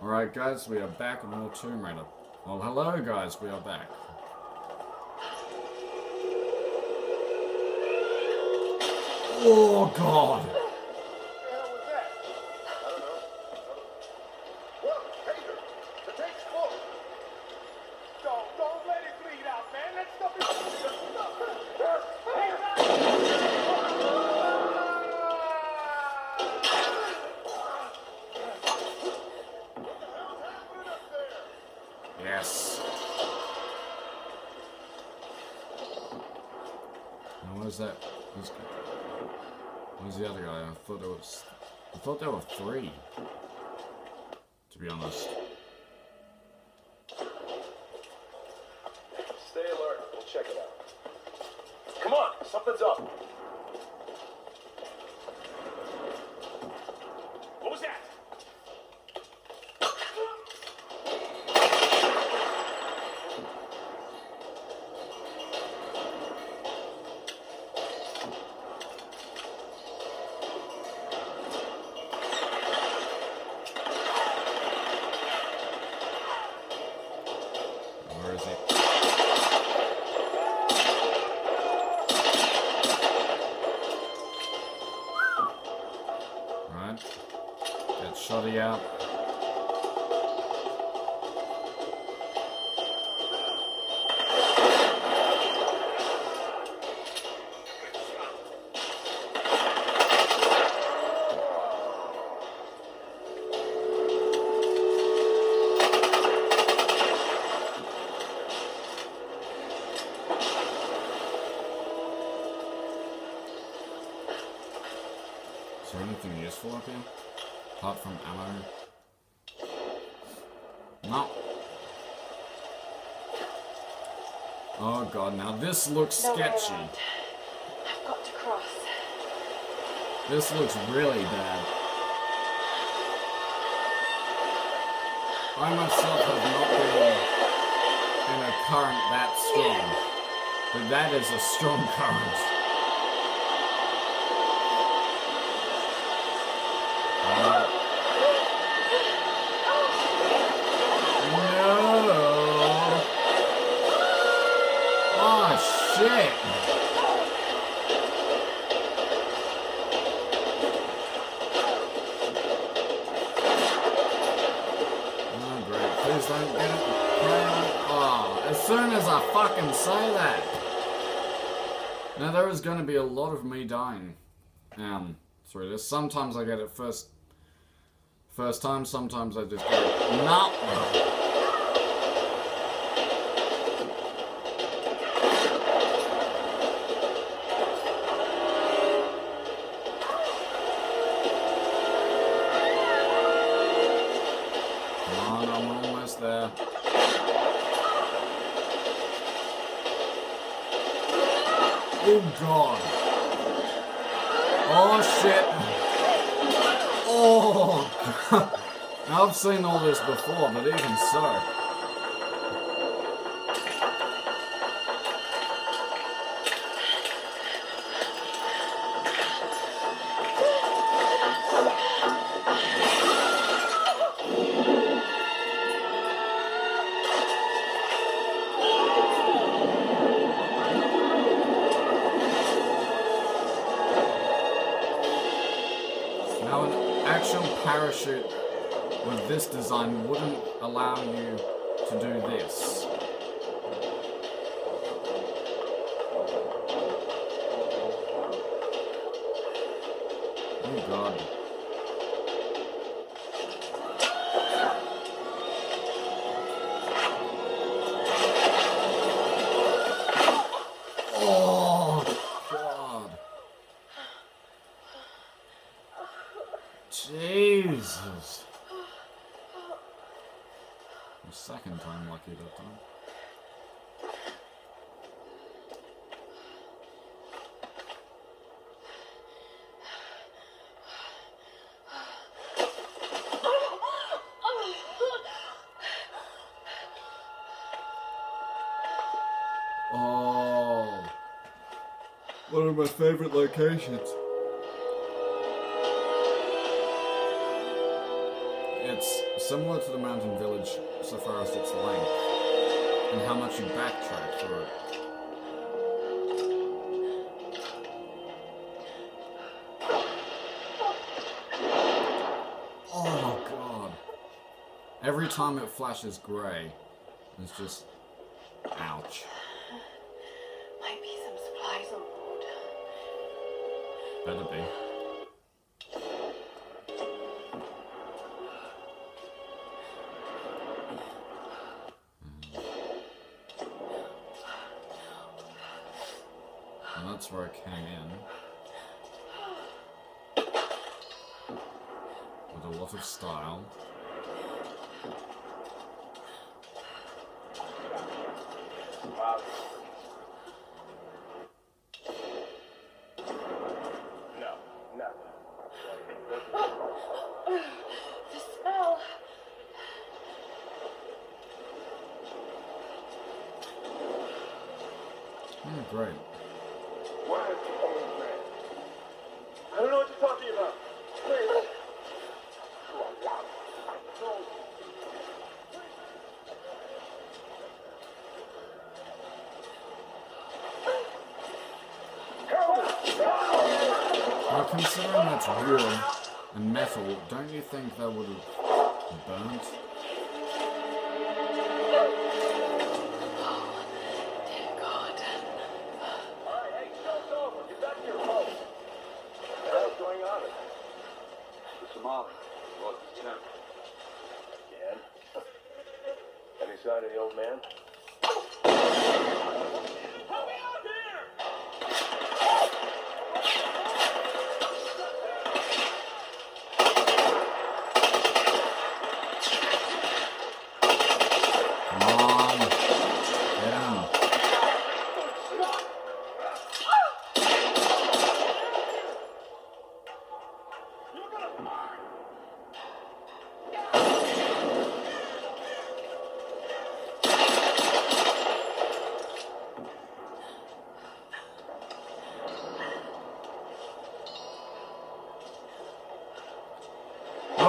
Alright guys, we are back on more Tomb Raider. Well, hello guys, we are back. Oh god! Yes. Now where's that? Who's, where's the other guy? I thought there was. I thought there were three. To be honest. Shoddy out. Is there anything useful up here? Apart from ammo? No. Oh god, now this looks No sketchy. I've got to cross. This looks really bad. I myself have not been in a current that strong. But that is a strong current. Soon as I fucking say that. Now, there is going to be a lot of me dying um, through this. Sometimes I get it first first time, sometimes I just go, no. Come on, I'm almost there. Oh god. Oh shit. Oh. I've seen all this before, but even so. Parachute with this design wouldn't allow you to do this. One of my favorite locations. It's similar to the mountain village so far as its length and how much you backtrack through it. Oh god. Every time it flashes grey, it's just ouch. Better be. And that's where I came in. With a lot of style. Wow. Great. Why is the old man? I don't know what you're talking about. Wait. Now, considering that's wood and metal, don't you think that would have burnt? Dear God. Alright, hey, show's over. Get back to your home. What the hell's going on? The Somali. Lord Lieutenant. Again? Any sign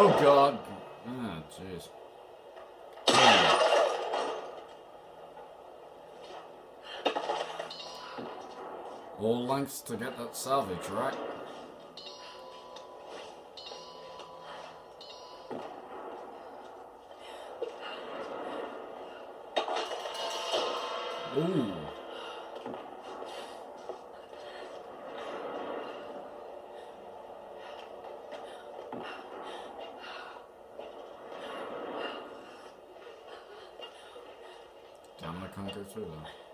Oh god. Ah, jeez. All lengths to get that salvage, right? Ooh. Damn, I can't go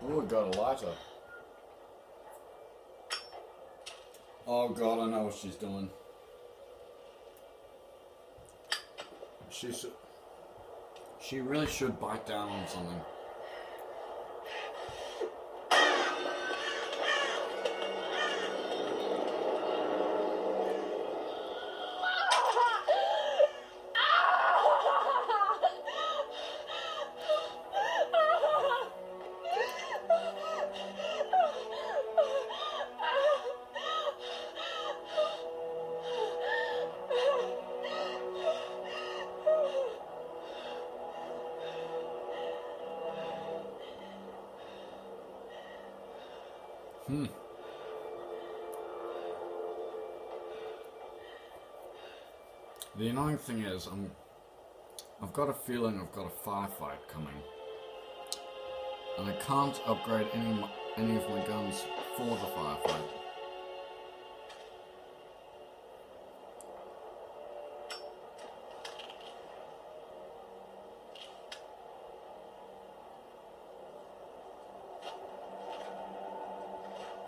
Oh, we got a lighter. Oh god, I know what she's doing. She should. She really should bite down on something. The annoying thing is, I'm. I've got a feeling I've got a firefight coming, and I can't upgrade any any of my guns for the firefight.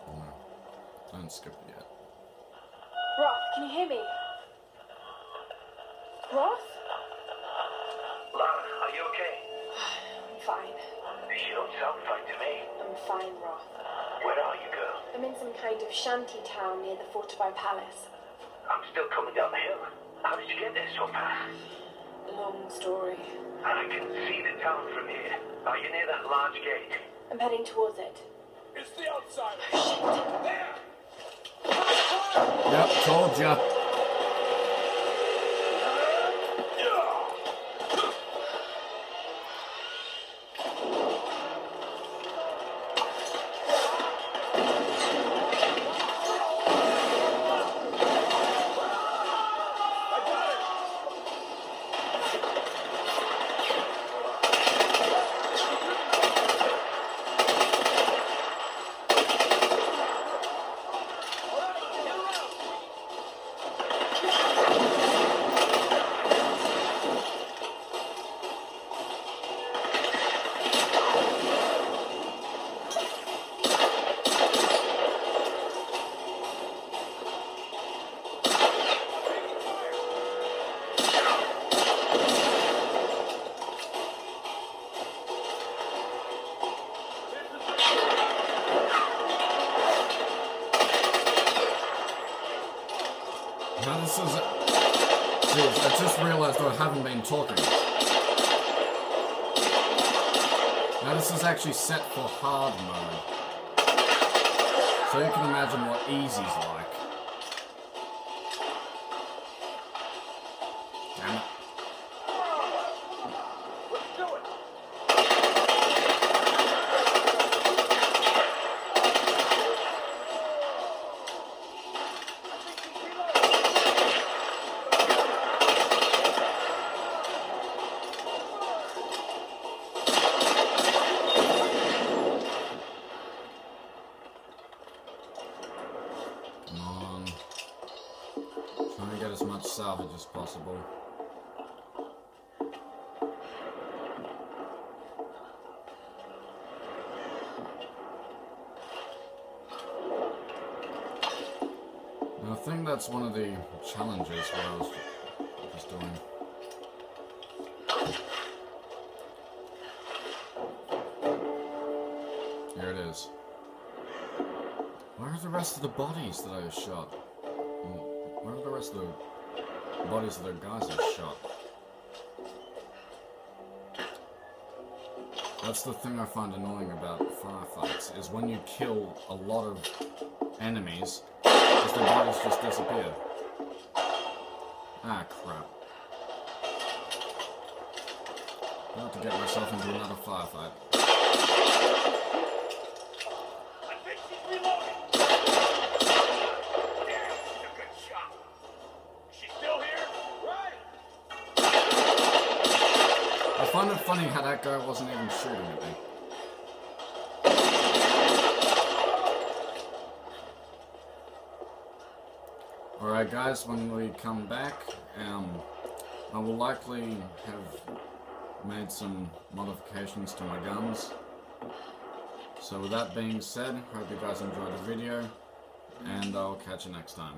No, don't skip it yet. Roth, can you hear me? Roth? Lara, are you okay? I'm fine. You don't sound fine to me. I'm fine, Roth. Where are you, girl? I'm in some kind of shanty town near the Fortified Palace. I'm still coming down the hill. How did you get there so fast? Long story. I can see the town from here. Are you near that large gate? I'm heading towards it. It's the outsider. Oh, shit. There! Yep, told ya. Now this is. Jeez, I just realized I haven't been talking. Now this is actually set for hard mode. So you can imagine what easy's like. Think that's one of the challenges what I was just doing. Here it is. Where are the rest of the bodies that I shot? Hmm, Where are the rest of the bodies of the guys I shot? That's the thing I find annoying about firefights, is when you kill a lot of enemies, their bodies just disappear. Ah, crap. About to get myself into another firefight. I! I find it funny how that guy wasn't even shooting at me. Alright guys, when we come back, um, I will likely have made some modifications to my guns. So with that being said, hope you guys enjoyed the video, and I'll catch you next time.